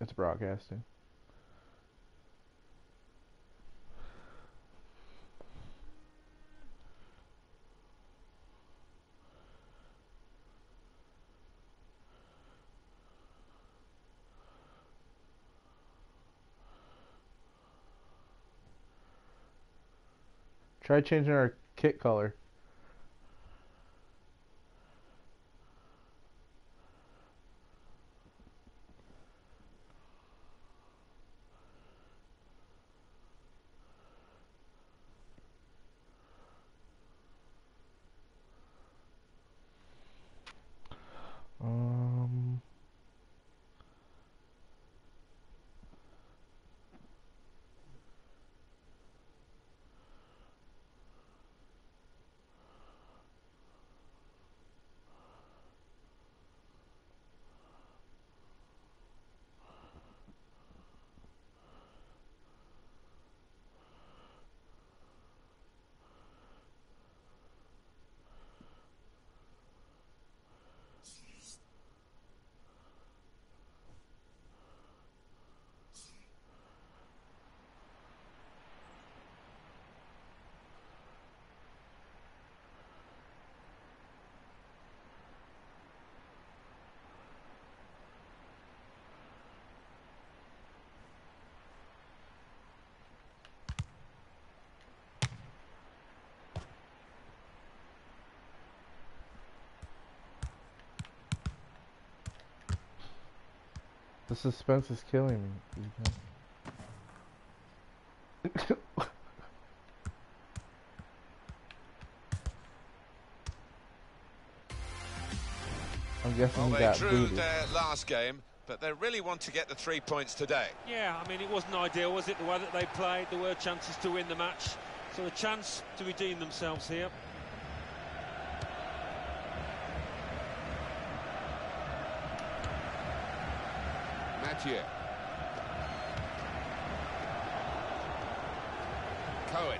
It's broadcasting. Try changing our kit color. The suspense is killing me. I'm guessing Well, he they got drew booted. their last game, but they really want to get the three points today. Yeah, I mean, it wasn't ideal, was it, the way that they played? There were chances to win the match, so a chance to redeem themselves here. Mathieu. Cohen.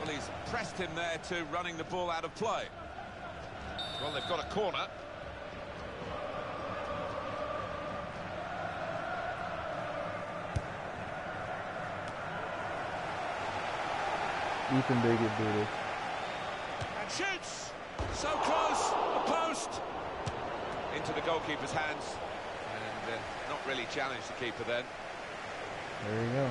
Well, he's pressed him there to running the ball out of play. Well, they've got a corner. Ethan did get booted. And shoots! So close! The post! Into the goalkeeper's hands. And uh, not really challenged the keeper then. There you go.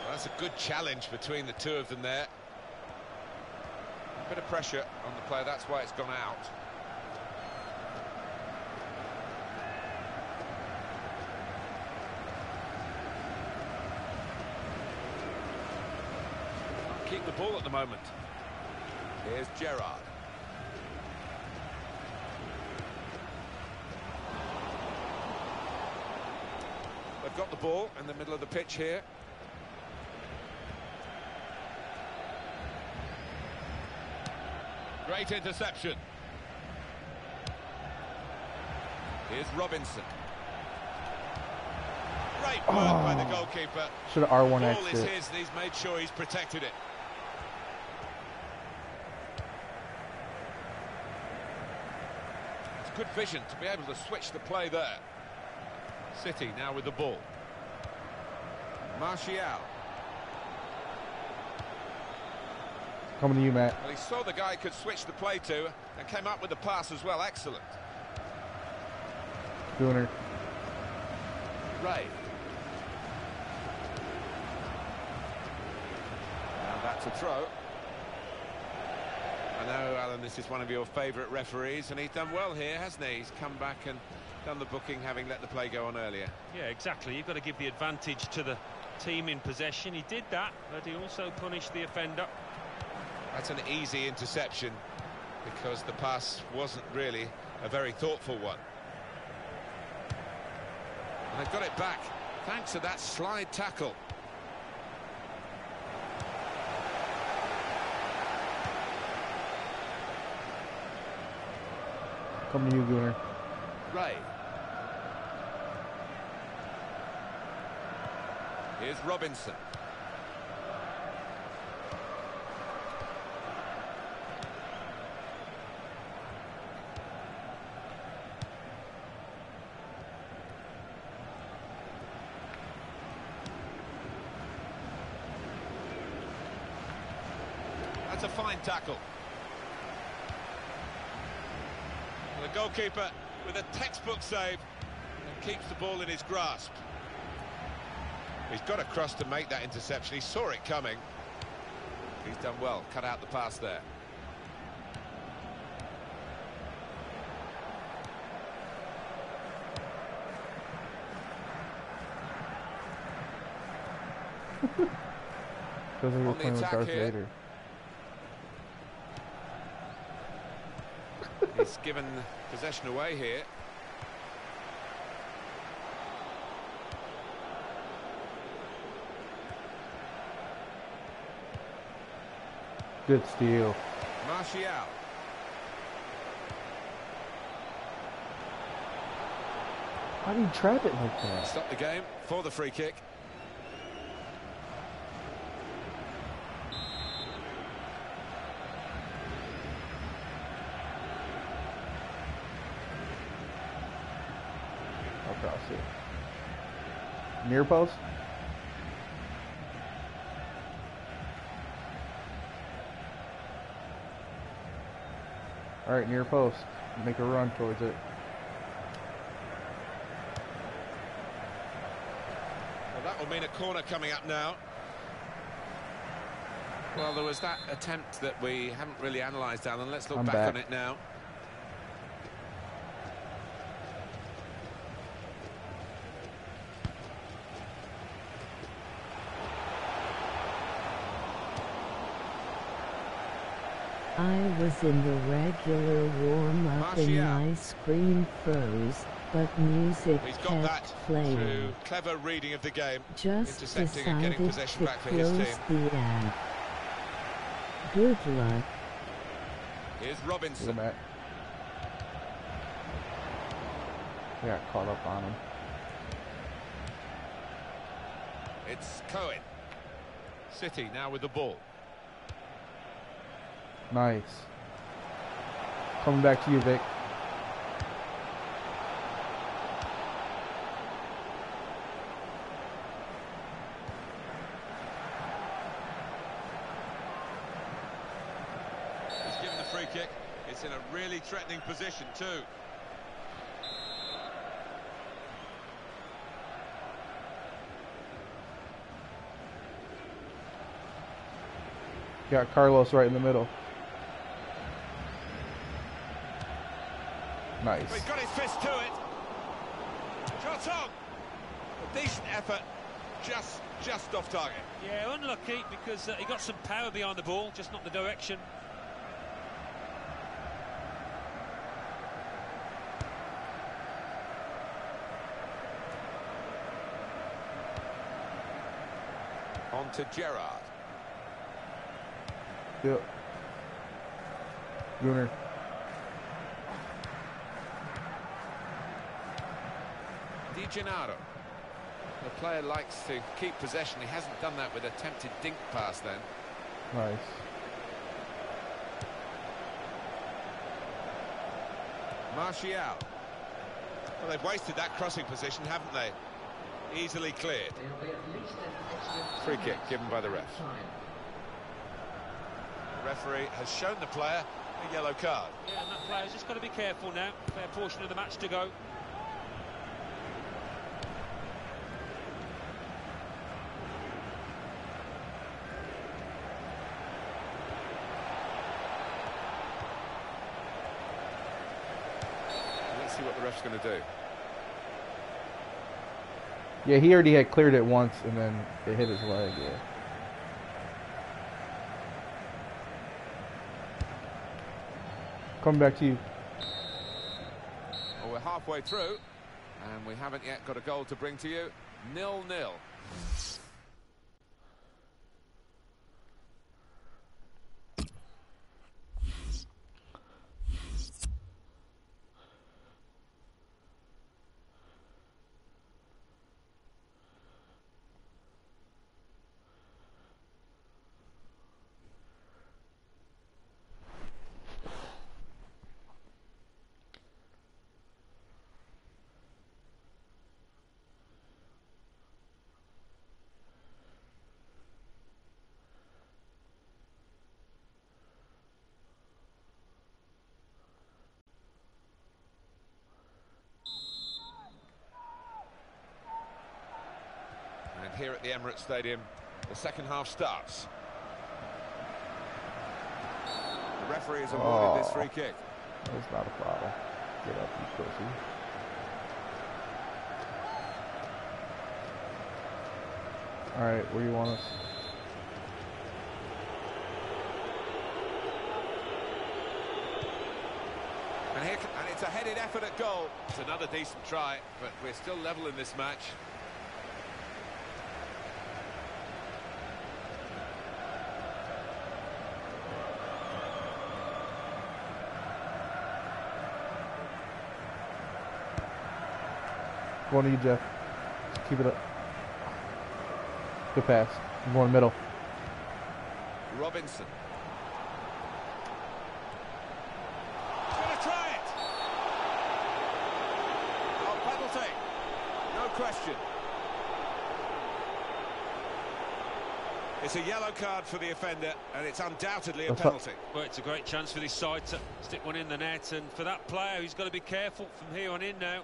Well, that's a good challenge between the two of them there. A bit of pressure on the player, that's why it's gone out. Keep the ball at the moment. Here's Gerard. They've got the ball in the middle of the pitch here. Great interception. Here's Robinson. Great oh. work by the Oh. goalkeeper. Should have R1 Ball is his he's made sure he's protected it. Good vision to be able to switch the play there. City now with the ball. Martial. Coming to you, Matt. Well, he saw the guy could switch the play to and came up with the pass as well. Excellent. Ray. And that's a throw. I know, Alan, this is one of your favourite referees, and he's done well here, hasn't he? He's come back and done the booking, having let the play go on earlier. Yeah, exactly. You've got to give the advantage to the team in possession. He did that, but he also punished the offender. That's an easy interception because the pass wasn't really a very thoughtful one. And they've got it back thanks to that slide tackle. Coming to you, Gunner. Right. Here's Robinson. That's a fine tackle. The goalkeeper with a textbook save and keeps the ball in his grasp. He's got across to make that interception. He saw it coming. He's done well. Cut out the pass there. Feels like we're On the playing with attack Darth. Vader. He's given possession away here. Good steal. Martial. How do you trap it like that? Stop the game for the free kick. Across it. Near post? Alright, near post. Make a run towards it. Well, that will mean a corner coming up now. Well, there was that attempt that we haven't really analysed, Alan. Let's look back, back. on it now. I was in the regular warm-up and Martial. my screen froze, but music He's got kept that playing. through clever reading of the game. Just intercepting and getting decided possession to back for his close team. the app. Good luck. Here's Go Robinson. back. We got caught up on him. It's Cohen. City now with the ball. Nice. Coming back to you, Vic. He's given the free kick. It's in a really threatening position too. Got Carlos right in the middle. Nice. Well, he's got his fist to it. Shot on. A decent effort. Just, just off target. Yeah, unlucky because uh, he got some power behind the ball, just not the direction. On to Gerrard. Yep. Gunner. Gennaro. The player likes to keep possession. He hasn't done that with a tempted dink pass then. Nice. Martial. Well, they've wasted that crossing position, haven't they? Easily cleared. Free kick given by the ref. The referee has shown the player a yellow card. Yeah, and that player's just got to be careful now. Fair portion of the match to go. See what the ref's going to do. Yeah, he already had cleared it once, and then it hit his leg. Yeah. Coming back to you. Well, we're halfway through, and we haven't yet got a goal to bring to you. Nil-nil. Here at the Emirates Stadium. The second half starts. The referee has awarded this Oh. free kick. That's not a problem. Get up, you pussy. Alright, where do you want us? And here, and it's a headed effort at goal. It's another decent try, but we're still level in this match. Going to you, Jeff. Just keep it up. Good pass. I'm going middle. Robinson. Gonna try it. Oh, penalty. No question. It's a yellow card for the offender, and it's undoubtedly a That's penalty. Well, it's a great chance for this side to stick one in the net, and for that player, he's got to be careful from here on in now.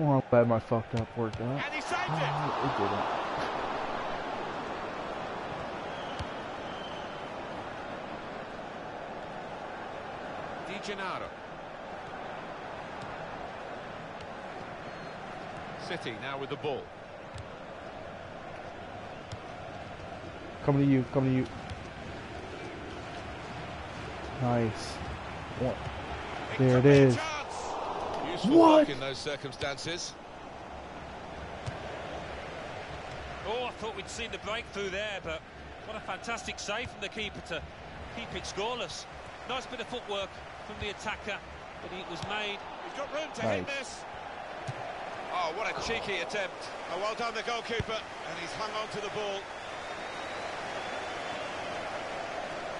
Oh, I'm glad my fucked up worked out. And he saved. Oh, it didn't. Gennaro. City now with the ball. Coming to you, coming to you. Nice. There it is. Chance. Useful What? work in those circumstances. Oh, I thought we'd seen the breakthrough there, but what a fantastic save from the keeper to keep it scoreless. Nice bit of footwork from the attacker, but it was made. He's got room to hit this. Oh, what a cheeky attempt. Oh, well done, the goalkeeper. And he's hung on to the ball.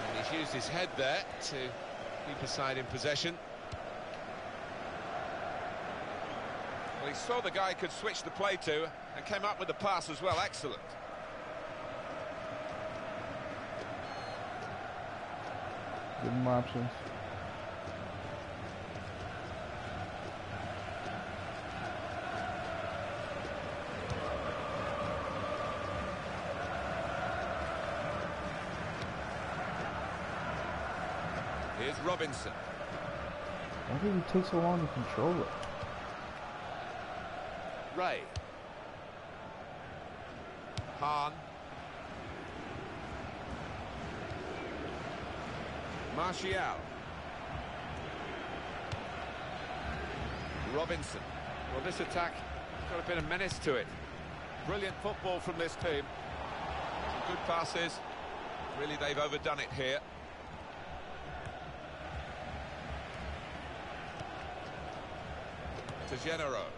And he's used his head there to keep his side in possession. Well, he saw the guy could switch the play to and came up with the pass as well. Excellent. Give him options. Here's Robinson. Why did it take so long to control it? Ray. Hahn. Martial. Robinson. Well, this attack got a bit of menace to it. Brilliant football from this team. Some good passes. Really, they've overdone it here. To Gennaro.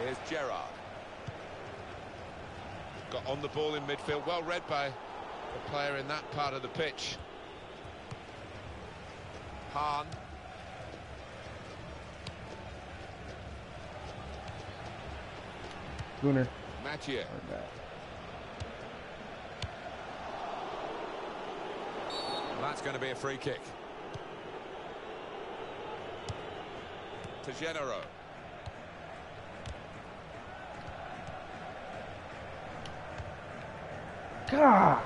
Here's Gerard. Got on the ball in midfield, well read by the player in that part of the pitch. Hahn. Gunner. Mathieu. That's going to be a free kick. To Gennaro. Gosh!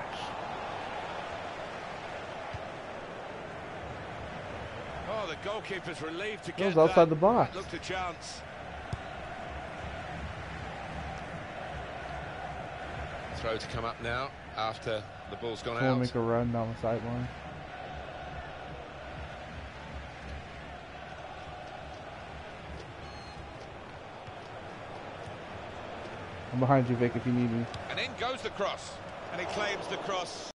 Oh, the goalkeeper's relieved to That get was outside that. the box. That looked a chance. Throw to come up now after the ball's gone to out. make a run down the sideline. I'm behind you, Vic, if you need me. And in goes the cross. And he claims the cross.